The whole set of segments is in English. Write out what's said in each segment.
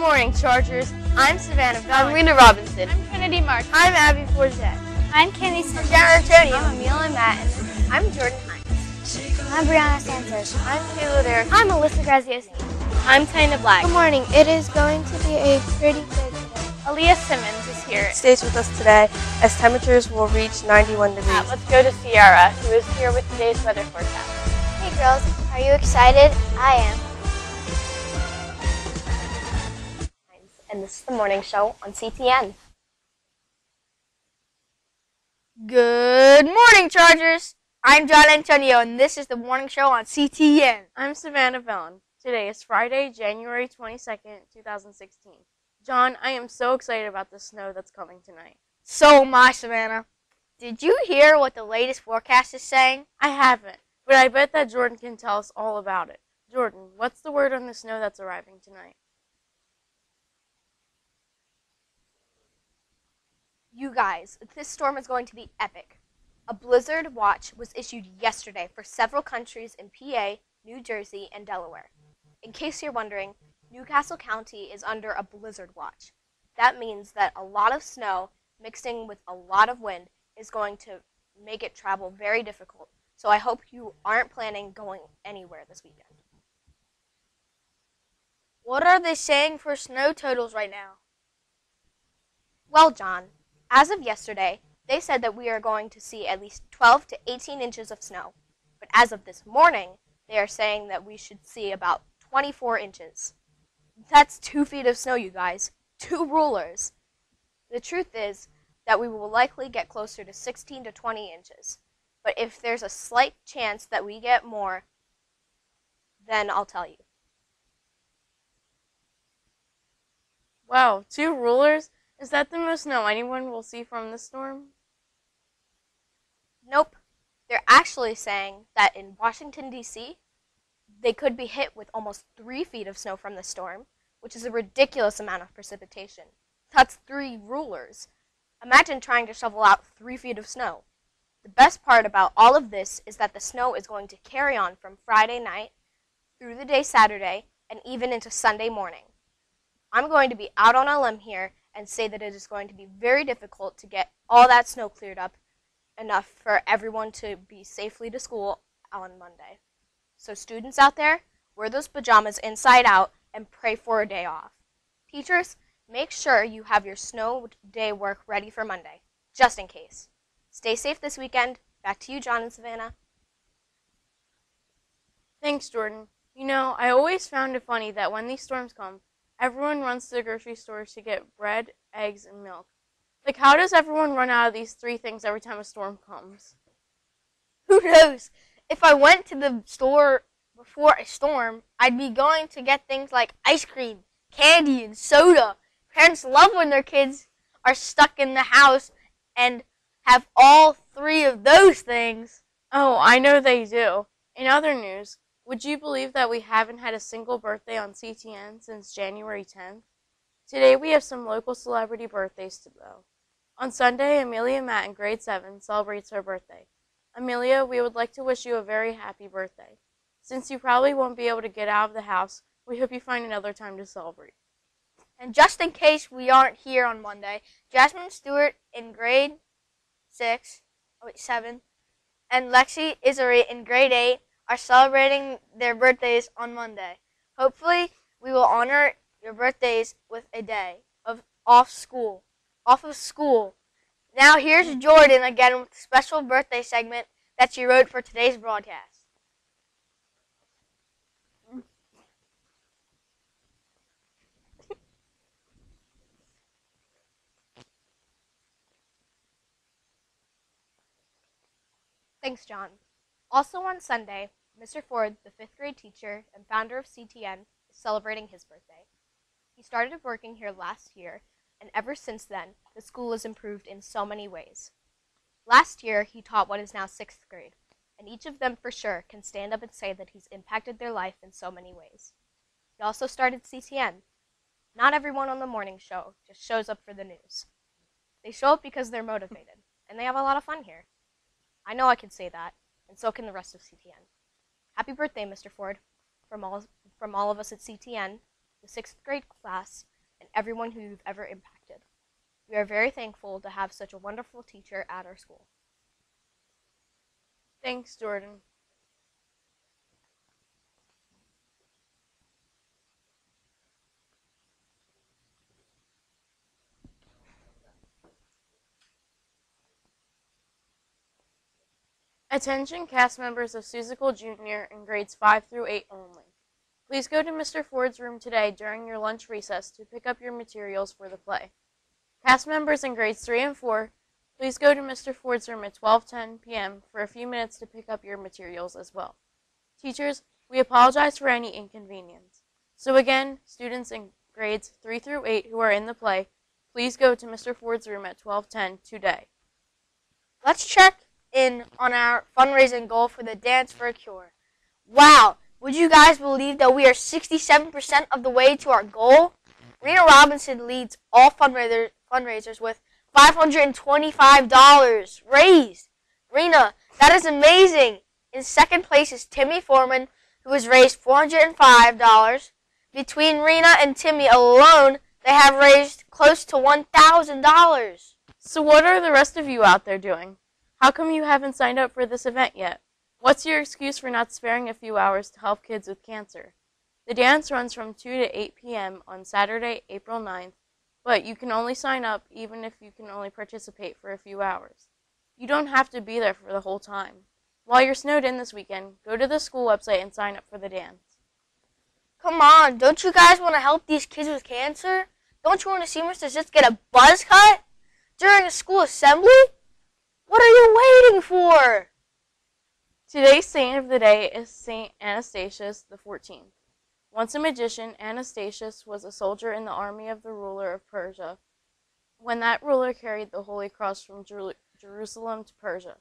morning, Chargers. I'm Savannah Bell. I'm Rena Robinson. I'm Trinity Mark. I'm Abby Forzette. I'm Kenny I'm Smith. Jared I'm Amelia Matt, and I'm Jordan Heintz. I'm Brianna Santos. I'm Taylor Derrick. I'm Alyssa Graziosi. I'm Tina Black. Good morning. It is going to be a pretty good day. Aaliyah Simmons is here. Stays with us today as temperatures will reach 91 degrees. Uh, let's go to Ciara, who is here with today's weather forecast. Hey girls, are you excited? I am. And this is the morning show on CTN. Good morning, Chargers. I'm John Antonio, and this is the morning show on CTN. I'm Savannah Vellon. Today is Friday, January 22nd, 2016. John, I am so excited about the snow that's coming tonight. So am I, Savannah. Did you hear what the latest forecast is saying? I haven't, but I bet that Jordan can tell us all about it. Jordan, what's the word on the snow that's arriving tonight? You guys, this storm is going to be epic. A blizzard watch was issued yesterday for several countries in PA, New Jersey, and Delaware. In case you're wondering, New Castle County is under a blizzard watch. That means that a lot of snow mixing with a lot of wind is going to make it travel very difficult. So I hope you aren't planning going anywhere this weekend. What are they saying for snow totals right now? Well, John, as of yesterday, they said that we are going to see at least 12 to 18 inches of snow. But as of this morning, they are saying that we should see about 24 inches. That's two feet of snow, you guys. Two rulers. The truth is that we will likely get closer to 16 to 20 inches. But if there's a slight chance that we get more, then I'll tell you. Wow, two rulers? Is that the most snow anyone will see from this storm? Nope. They're actually saying that in Washington, D.C., they could be hit with almost three feet of snow from the storm, which is a ridiculous amount of precipitation. That's three rulers. Imagine trying to shovel out three feet of snow. The best part about all of this is that the snow is going to carry on from Friday night through the day Saturday and even into Sunday morning. I'm going to be out on a limb here and say that it is going to be very difficult to get all that snow cleared up enough for everyone to be safely to school on Monday. So, students out there, wear those pajamas inside out and pray for a day off. Teachers, make sure you have your snow day work ready for Monday, just in case. Stay safe this weekend. Back to you, John and Savannah. Thanks, Jordan. You know, I always found it funny that when these storms come, everyone runs to the grocery store to get bread, eggs, and milk. Like, how does everyone run out of these three things every time a storm comes? Who knows? If I went to the store before a storm, I'd be going to get things like ice cream, candy, and soda. Parents love when their kids are stuck in the house and have all three of those things. Oh, I know they do. In other news, would you believe that we haven't had a single birthday on CTN since January 10th? Today we have some local celebrity birthdays to go. On Sunday, Amelia Matt in grade 7 celebrates her birthday. Amelia, we would like to wish you a very happy birthday. Since you probably won't be able to get out of the house, we hope you find another time to celebrate. And just in case we aren't here on Monday, Jasmine Stewart in grade 6, oh wait, 7, and Lexi Isery in grade 8 are celebrating their birthdays on Monday. Hopefully, we will honor your birthdays with a day of off school, off of school. Now here's Jordan again with a special birthday segment that she wrote for today's broadcast. Thanks, John. Also on Sunday, Mr. Ford, the fifth grade teacher and founder of CTN, is celebrating his birthday. He started working here last year, and ever since then, the school has improved in so many ways. Last year, he taught what is now sixth grade, and each of them for sure can stand up and say that he's impacted their life in so many ways. He also started CTN. Not everyone on the morning show just shows up for the news. They show up because they're motivated, and they have a lot of fun here. I know I can say that, and so can the rest of CTN. Happy birthday, Mr. Ford, from all, from all of us at CTN, the sixth grade class, and everyone who you've ever impacted. We are very thankful to have such a wonderful teacher at our school. Thanks, Jordan. Attention cast members of Seussical Junior in grades 5 through 8 only. Please go to Mr. Ford's room today during your lunch recess to pick up your materials for the play. Cast members in grades 3 and 4, please go to Mr. Ford's room at 12:10 p.m. for a few minutes to pick up your materials as well. Teachers, we apologize for any inconvenience. So again, students in grades 3 through 8 who are in the play, please go to Mr. Ford's room at 12:10 today. Let's check in on our fundraising goal for the Dance for a Cure. Wow, would you guys believe that we are 67% of the way to our goal? Rena Robinson leads all fundraiser, fundraisers with $525 raised. Rena, that is amazing. In second place is Timmy Foreman, who has raised $405. Between Rena and Timmy alone, they have raised close to $1,000. So what are the rest of you out there doing? How come you haven't signed up for this event yet? What's your excuse for not sparing a few hours to help kids with cancer? The dance runs from 2 to 8 p.m. on Saturday, April 9th, but you can only sign up even if you can only participate for a few hours. You don't have to be there for the whole time. While you're snowed in this weekend, go to the school website and sign up for the dance. Come on, don't you guys want to help these kids with cancer? Don't you want to see Mr. Zitz get a buzz cut during a school assembly? What are you waiting for? Today's saint of the day is Saint Anastasius the 14th. Once a magician, Anastasius was a soldier in the army of the ruler of Persia. When that ruler carried the Holy Cross from Jer- Jerusalem to Persia,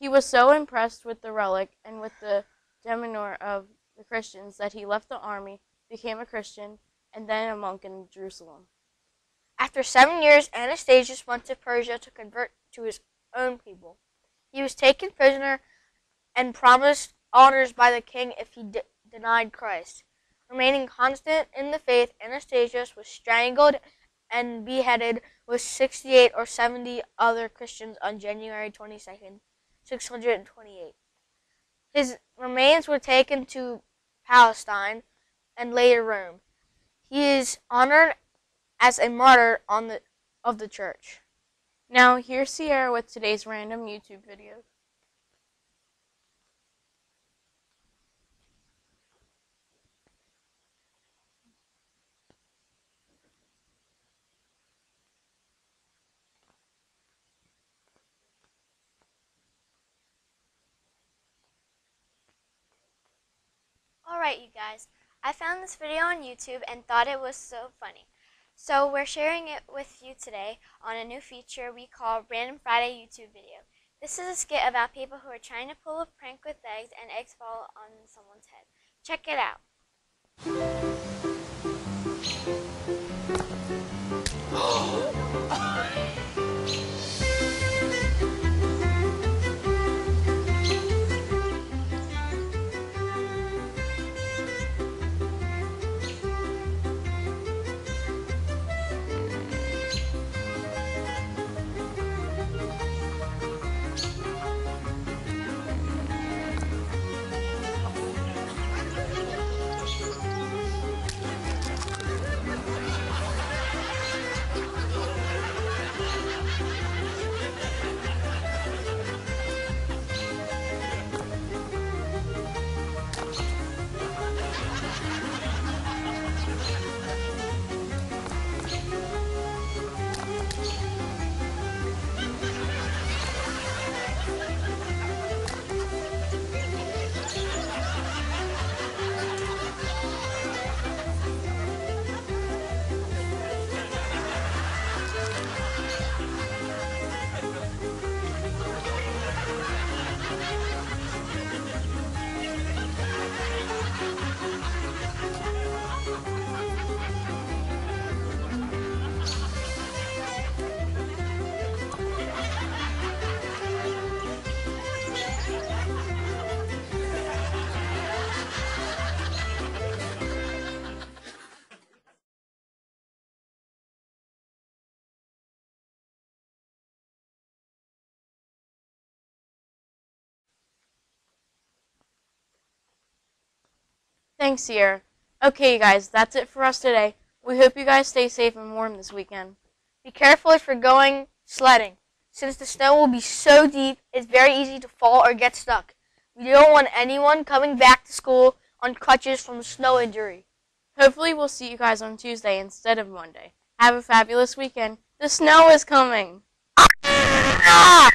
he was so impressed with the relic and with the demeanor of the Christians that he left the army, became a Christian, and then a monk in Jerusalem. After seven years, Anastasius went to Persia to convert to his own people. He was taken prisoner and promised honors by the king if he de- denied Christ. Remaining constant in the faith, Anastasius was strangled and beheaded with 68 or 70 other Christians on January 22nd, 628. His remains were taken to Palestine and later Rome. He is honored as a martyr on the, of the church. Now, here's Sierra with today's random YouTube video. Alright, you guys. I found this video on YouTube and thought it was so funny. So we're sharing it with you today on a new feature we call Random Friday YouTube Video. This is a skit about people who are trying to pull a prank with eggs and eggs fall on someone's head. Check it out. Thanks, Sierra. Okay, you guys, that's it for us today. We hope you guys stay safe and warm this weekend. Be careful if you're going sledding. Since the snow will be so deep, it's very easy to fall or get stuck. We don't want anyone coming back to school on crutches from a snow injury. Hopefully, we'll see you guys on Tuesday instead of Monday. Have a fabulous weekend. The snow is coming. Ah!